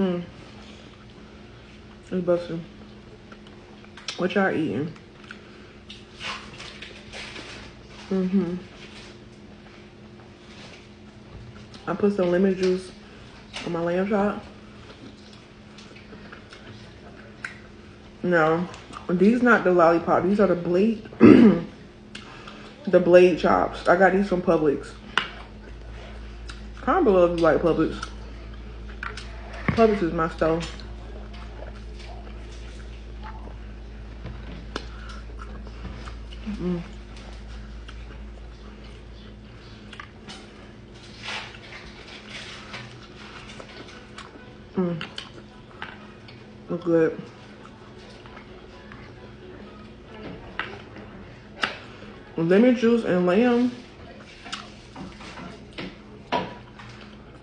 Hmm. It's busting. What y'all eating? Mm-hmm. I put some lemon juice on my lamb chop. No, these not the lollipop. These are the blade, the blade chops. I got these from Publix. Comment below if you like Publix. Publix is my stove. Mm. Mm. Look good. Lemon juice and lamb